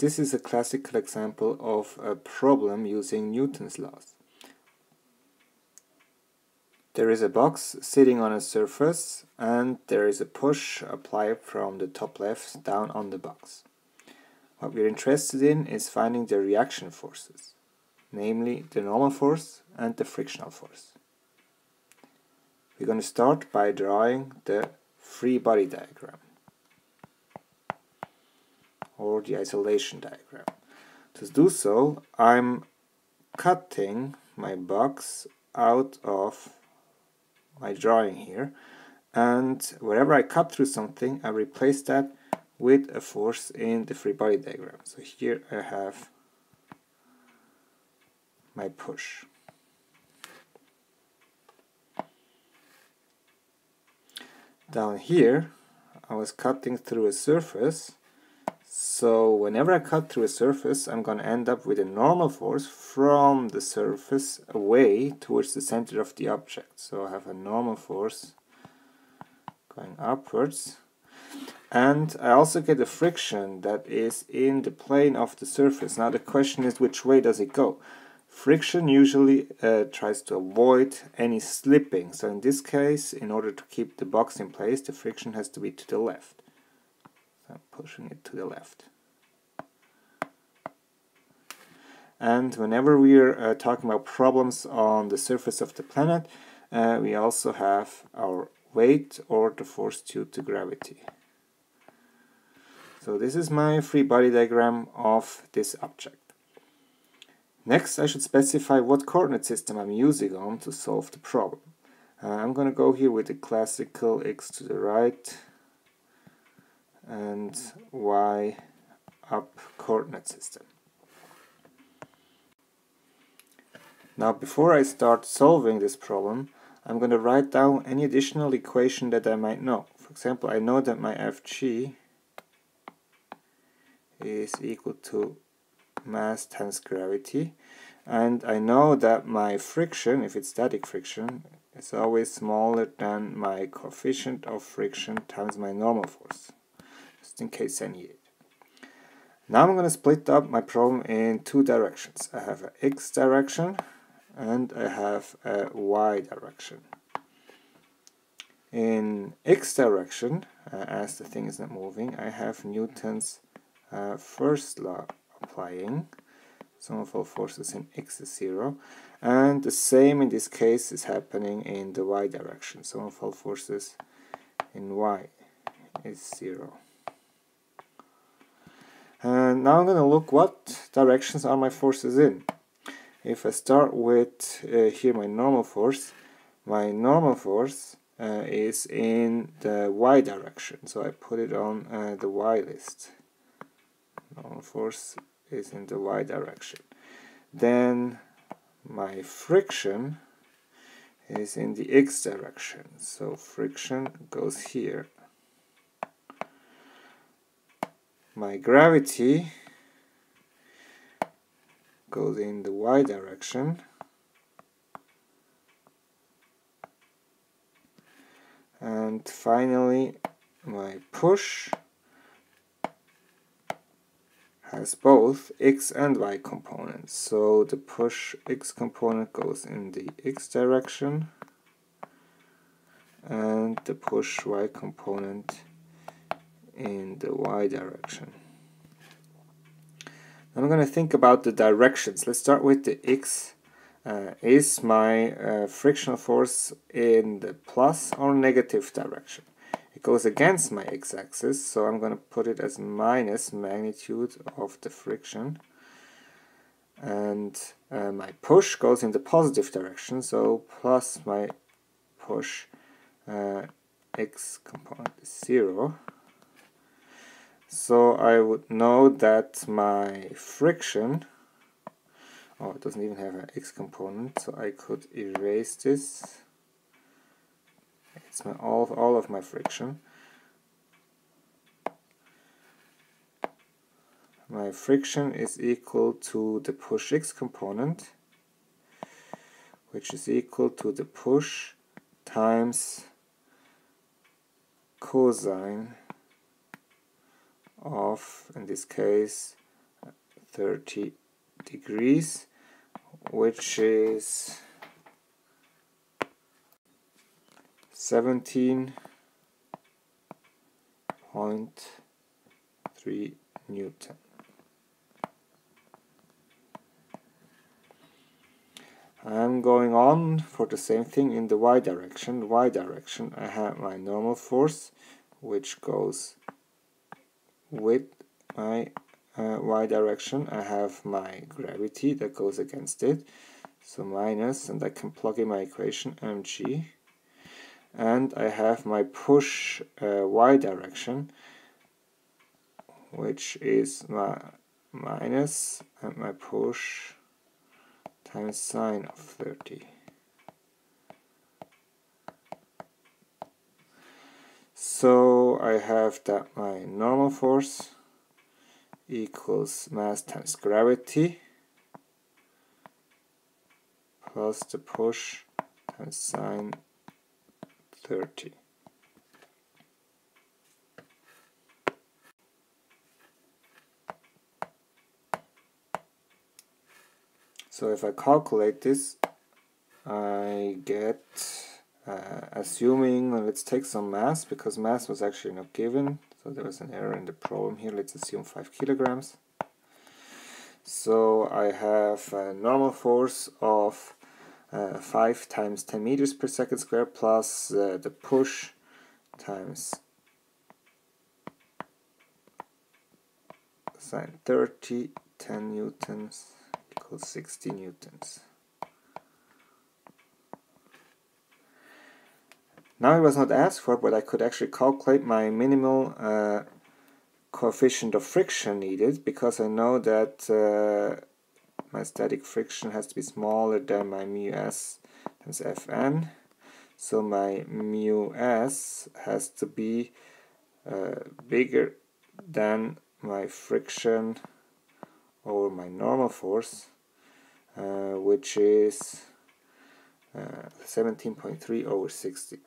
this is a classical example of a problem using Newton's laws. There is a box sitting on a surface and there is a push applied from the top left down on the box. What we're interested in is finding the reaction forces, namely the normal force and the frictional force. We're going to start by drawing the free body diagram or the isolation diagram. To do so, I'm cutting my box out of my drawing here and wherever I cut through something I replace that with a force in the free body diagram. So here I have my push. Down here I was cutting through a surface so whenever I cut through a surface, I'm going to end up with a normal force from the surface away towards the center of the object. So I have a normal force going upwards. And I also get a friction that is in the plane of the surface. Now the question is which way does it go? Friction usually uh, tries to avoid any slipping. So in this case, in order to keep the box in place, the friction has to be to the left. I'm pushing it to the left. And whenever we're uh, talking about problems on the surface of the planet, uh, we also have our weight or the force due to gravity. So this is my free body diagram of this object. Next, I should specify what coordinate system I'm using on to solve the problem. Uh, I'm going to go here with the classical x to the right, and y up coordinate system. Now before I start solving this problem, I'm going to write down any additional equation that I might know. For example, I know that my Fg is equal to mass times gravity and I know that my friction, if it's static friction, is always smaller than my coefficient of friction times my normal force in case I need it. Now I'm going to split up my problem in two directions. I have an x direction and I have a y direction. In x direction, uh, as the thing is not moving, I have Newton's uh, first law applying. Sum of all forces in x is 0. And the same in this case is happening in the y direction. Sum of all forces in y is 0. Now I'm going to look what directions are my forces in. If I start with uh, here my normal force, my normal force uh, is in the y direction, so I put it on uh, the y list. Normal force is in the y direction. Then my friction is in the x direction, so friction goes here my gravity goes in the y direction. And finally my push has both x and y components. So the push x component goes in the x direction and the push y component in the y direction. I'm going to think about the directions. Let's start with the x. Uh, is my uh, frictional force in the plus or negative direction? It goes against my x-axis, so I'm going to put it as minus magnitude of the friction. And uh, my push goes in the positive direction, so plus my push uh, x component is 0. So I would know that my friction, oh it doesn't even have an x component, so I could erase this. It's my, all, all of my friction. My friction is equal to the push x component, which is equal to the push times cosine of, in this case, 30 degrees which is 17.3 Newton. I'm going on for the same thing in the y direction. y direction I have my normal force which goes with my uh, y direction I have my gravity that goes against it. So minus and I can plug in my equation mg and I have my push uh, y direction which is my minus and my push times sine of 30 so I have that my normal force equals mass times gravity plus the push times sine 30. So if I calculate this, I get, uh, assuming, let's take some mass, because mass was actually not given, so there was an error in the problem here, let's assume 5 kilograms. So I have a normal force of uh, 5 times 10 meters per second square plus uh, the push times sine 30 10 newtons equals 60 newtons now it was not asked for but I could actually calculate my minimal uh, coefficient of friction needed because I know that uh, my static friction has to be smaller than my mu s times Fn. So my mu s has to be uh, bigger than my friction over my normal force, uh, which is 17.3 uh, over 60.